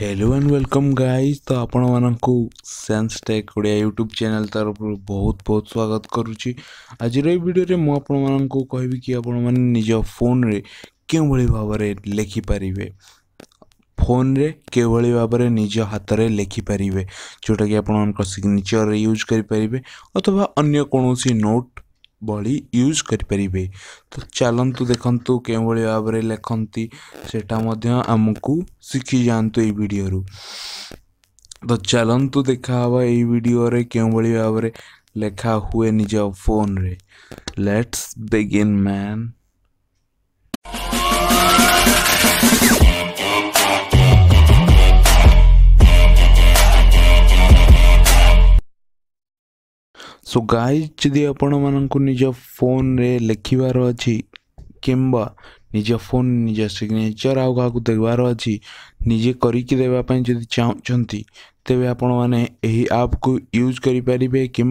hello and welcome guys तो आपण मानक sense tech Odia YouTube channel तरफ बहुत बहुत स्वागत करुच्ची आज भिडियो मुझक कह आपज फोन के भाव में लिखिपर फोन रे के भाव में निज हाथ में लिखिपारे जोटा कि आपचर यूज करें अथवा अगर कौन सी नोट ଭଳି ୟୁଜ୍ କରିପାରିବେ ତ ଚାଲନ୍ତୁ ଦେଖନ୍ତୁ କେଉଁଭଳି ଭାବରେ ଲେଖନ୍ତି ସେଇଟା ମଧ୍ୟ ଆମକୁ ଶିଖିଯାଆନ୍ତୁ ଏଇ ଭିଡ଼ିଓରୁ ତ ଚାଲନ୍ତୁ ଦେଖା ଦେଖାହେବା ଏଇ ଭିଡ଼ିଓରେ କେଉଁଭଳି ଭାବରେ ଲେଖା ହୁଏ ନିଜ ଫୋନ୍ରେ let's begin man so guys जी आपण मानक निज फोन लिखबार अच्छी किंबा निज फोन निज सिग्नेचर आग का देवार अच्छी निजे करके देवाई जब चाहते तेरे आपण मैंने आप को यूज करें कि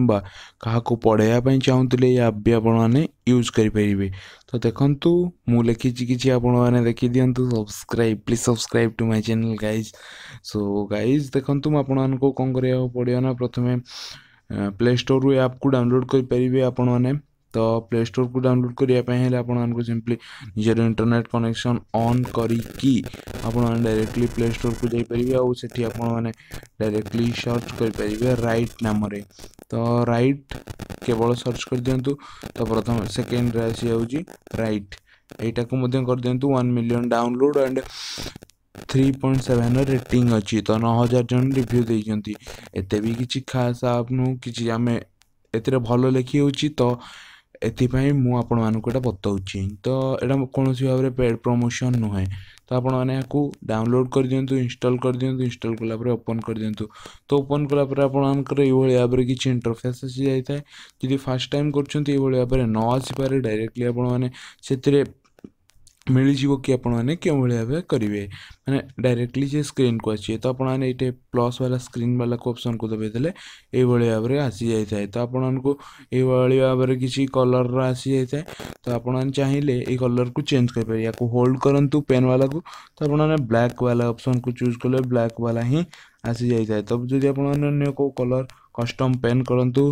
पढ़ापी चाहूल ये आप भी आपने यूज करें तो देखु मुझे कि देख दिं subscribe please subscribe to my channel guys so guys देखूँ मुझे कौन कर पड़ेगा ना प्रथमें प्ले स्टोर रु आप डाउनलोड करेंगे आप तो प्ले स्टोर को डाउनलोड करने सिंपली निजर इंटरनेट कनेक्शन अन् करी आपरेक्टली प्ले स्टोर को जापरेंगे आठ मैंने डायरेक्टली सर्च करें रईट नाम तो रईट केवल सर्च कर दिंतु तो प्रथम सेकेंड राशि आसी जाइट यही कर दिंतु one million download and three point ସେଭେନ୍ର rating ଅଛି ତ ନଅ ହଜାର ଜଣ ରିଭ୍ୟୁ ଦେଇଛନ୍ତି ଏତେ ବି କିଛି ଖାସ୍ ଆପ୍ନୁ କିଛି ଆମେ ଏଥିରେ ଭଲ ଲେଖି ହେଉଛି ତ ଏଥିପାଇଁ ମୁଁ ଆପଣମାନଙ୍କୁ ଏଇଟା ବତାଉଛି ତ ଏଇଟା କୌଣସି ଭାବରେ ପେଡ଼୍ ପ୍ରମୋସନ୍ ନୁହେଁ ତ ଆପଣମାନେ ଏହାକୁ ଡାଉନଲୋଡ଼୍ କରିଦିଅନ୍ତୁ ଇନଷ୍ଟଲ୍ କରିଦିଅନ୍ତୁ ଇନଷ୍ଟଲ୍ କଲା ପରେ ଓପନ୍ କରିଦିଅନ୍ତୁ ତ ଓପନ୍ କଲା ପରେ ଆପଣମାନଙ୍କର ଏଇଭଳି ଭାବରେ କିଛି ଇଣ୍ଟରଫେସ୍ ଆସିଯାଇଥାଏ ଯଦି ଫାର୍ଷ୍ଟ ଟାଇମ୍ କରୁଛନ୍ତି ଏଇଭଳି ଭାବରେ ନ ଆସିପାରେ ଡାଇରେକ୍ଟଲି ଆପଣମାନେ ସେଥିରେ मिलजी कि आप क्यों भाव करेंगे मैंने डायरेक्टली जे स्क्रीन को आसे तो आपने प्लस वाला स्क्रीन वाला को ऑप्शन को दबाई देते ये भाव में आसी जाए तो आपण को ये भाव में किसी कलर आसी जाए तो आपने चाहिए ये कलर को चेंज कर पारे या होल्ड करूँ पेन वाला को तो आपने ब्लाक वाला अप्सन को चूज कले ब्लाक वाला हिं आसी जाए तो जो आप कलर कस्टम पेन करूँ तो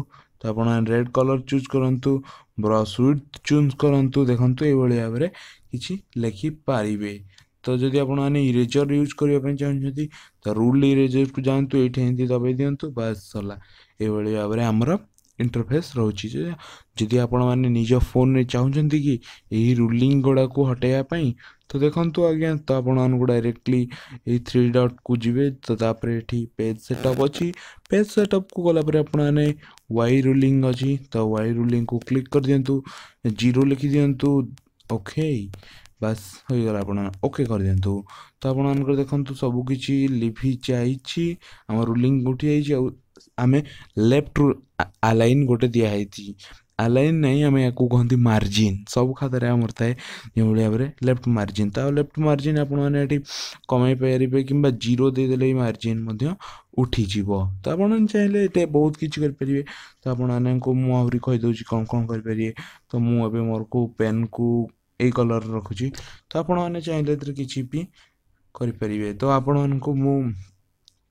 आप रेड कलर चूज करूँ ब्रश चूज करूँ देखते ये भाव में किसी लेखिपारे तो जदि आपने इरेजर यूज करने चाहते तो रूल इरेजर को जातु ये दबाई दिंतु बास सरला ये भाव में आमर इंटरफेस रोचे जदि आपज फोन चाहते कि यही रूलींग गुड़ाक हटेपी तो देखो आज्ञा तो आपको डायरेक्टली थ्री डट को जी तो ये पेज सेटअप अच्छी पेज सेटअप को गलापर आप वाई रूलींग अच्छी तो वाई रूलींग को क्लिक कर दिंतु जीरो लिखिदिंतु ଓକେ ବାସ୍ ହୋଇଗଲା ଆପଣ ଓକେ କରିଦିଅନ୍ତୁ ତ ଆପଣମାନଙ୍କର ଦେଖନ୍ତୁ ସବୁକିଛି ଲିଭି ଯାଇଛି ଆମ ରୁଲିଂ ଗୋଟିଏ ହେଇଛି ଆଉ ଆମେ ଲେଫ୍ଟରୁ ଆଲାଇନ୍ ଗୋଟେ ଦିଆହେଇଛି ଆଲାଇନ୍ ନାହିଁ ଆମେ ୟାକୁ କହନ୍ତି ମାର୍ଜିନ୍ ସବୁ ଖାତାରେ ଆମର ଥାଏ ଯେଉଁଭଳି ଭାବରେ ଲେଫ୍ଟ ମାର୍ଜିନ୍ ତ ଲେଫ୍ଟ ମାର୍ଜିନ୍ ଆପଣମାନେ ଏଠି କମାଇ ପାରିବେ କିମ୍ବା ଜିରୋ ଦେଇଦେଲେ ଏଇ ମାର୍ଜିନ୍ ମଧ୍ୟ ଉଠିଯିବ ତ ଆପଣମାନେ ଚାହିଁଲେ ଏତେ ବହୁତ କିଛି କରିପାରିବେ ତ ଆପଣମାନଙ୍କୁ ମୁଁ ଆହୁରି କହିଦେଉଛି କ'ଣ କ'ଣ କରିପାରିବେ ତ ମୁଁ ଏବେ ମୋରକୁ ପେନ୍କୁ ये कलर रखुच्छे तो आपण मैंने चाहिए किपर तो आपको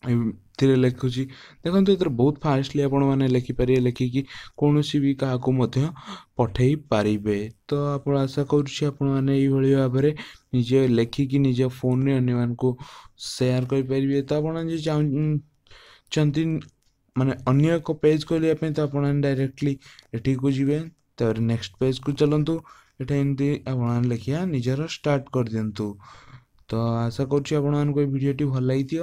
मुझे लिखुची देखते ये बहुत फास्टली आपखिपर लिखिकी कौन सी भी क्या पठे पारे तो आप आशा करें ये भाव में निजे लिखिकी निज फोन अने को सेयार करें तो आपड़े चाहते मानने अन्य पेज खोलने तो आप डायरेक्टली ये जीवन तो नेक्स्ट पेज को चलतु यहाँ लिखिया निजर स्टार्ट कर दिंतु तो आशा कर करीडियोटी भल लगी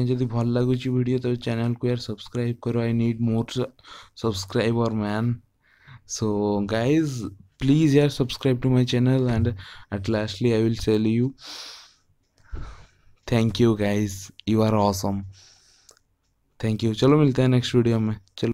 आज जब भल लगुच भिडियो तेज चैनल को यार सब्सक्राइब कर I need more subscriber man so guys please यार subscribe to my channel and at lastly I will sell you thank you guys you are awesome thank you चलो मिलते हैं नेक्स्ट वीडियो में चलो